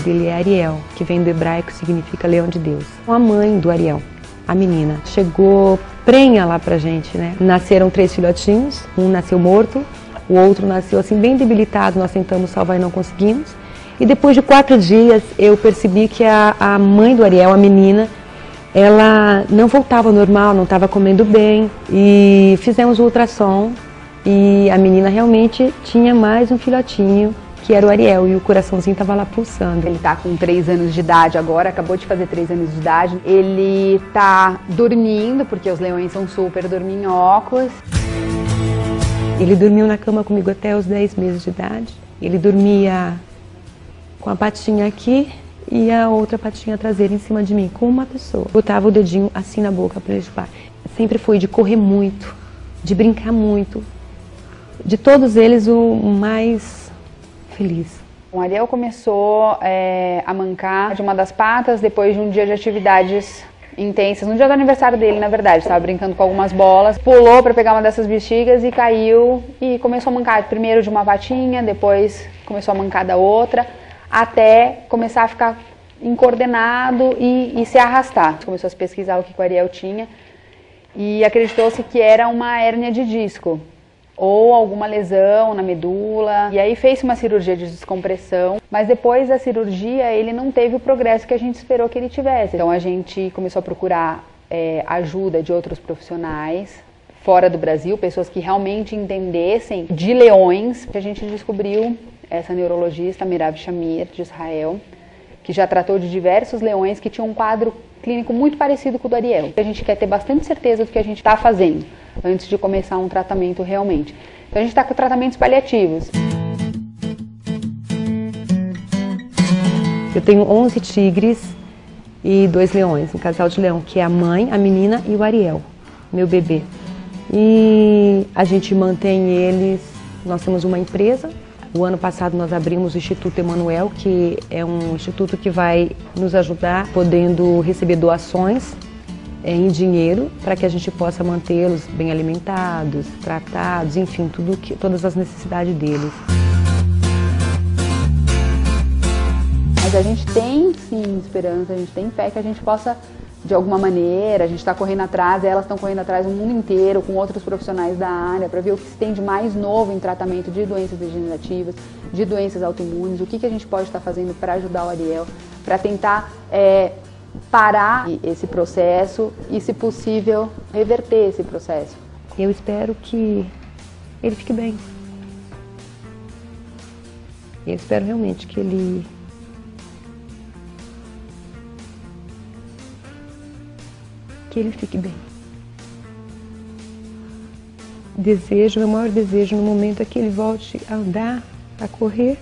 nome dele é Ariel, que vem do hebraico significa leão de Deus. A mãe do Ariel, a menina, chegou prenha lá pra gente, né? Nasceram três filhotinhos, um nasceu morto, o outro nasceu assim bem debilitado, nós tentamos salvar e não conseguimos. E depois de quatro dias eu percebi que a, a mãe do Ariel, a menina, ela não voltava ao normal, não estava comendo bem e fizemos o ultrassom e a menina realmente tinha mais um filhotinho que era o Ariel e o coraçãozinho estava lá pulsando. Ele está com três anos de idade agora, acabou de fazer três anos de idade. Ele está dormindo, porque os leões são super dorminhocos. Ele dormiu na cama comigo até os 10 meses de idade. Ele dormia com a patinha aqui e a outra patinha traseira em cima de mim, com uma pessoa. Botava o dedinho assim na boca para ele chupar. Sempre foi de correr muito, de brincar muito. De todos eles, o mais feliz. O Ariel começou é, a mancar de uma das patas depois de um dia de atividades intensas. No dia do aniversário dele, na verdade, estava brincando com algumas bolas, pulou para pegar uma dessas bexigas e caiu e começou a mancar primeiro de uma patinha, depois começou a mancar da outra até começar a ficar incoordenado e, e se arrastar. Começou a pesquisar o que o Ariel tinha e acreditou-se que era uma hérnia de disco ou alguma lesão na medula. E aí fez uma cirurgia de descompressão, mas depois da cirurgia ele não teve o progresso que a gente esperou que ele tivesse. Então a gente começou a procurar é, ajuda de outros profissionais fora do Brasil, pessoas que realmente entendessem de leões. A gente descobriu essa neurologista Mirav Shamir, de Israel, que já tratou de diversos leões que tinham um quadro clínico muito parecido com o do Ariel. A gente quer ter bastante certeza do que a gente está fazendo antes de começar um tratamento realmente. Então a gente está com tratamentos paliativos. Eu tenho 11 tigres e dois leões, um casal de leão, que é a mãe, a menina e o Ariel, meu bebê. E a gente mantém eles, nós temos uma empresa o ano passado nós abrimos o Instituto Emanuel, que é um instituto que vai nos ajudar podendo receber doações é, em dinheiro para que a gente possa mantê-los bem alimentados, tratados, enfim, tudo que, todas as necessidades deles. Mas a gente tem sim esperança, a gente tem fé que a gente possa de alguma maneira, a gente está correndo atrás, elas estão correndo atrás o mundo inteiro com outros profissionais da área para ver o que se tem de mais novo em tratamento de doenças degenerativas, de doenças autoimunes, o que, que a gente pode estar tá fazendo para ajudar o Ariel, para tentar é, parar esse processo e, se possível, reverter esse processo. Eu espero que ele fique bem. Eu espero realmente que ele que ele fique bem. Desejo, meu maior desejo no momento é que ele volte a andar, a correr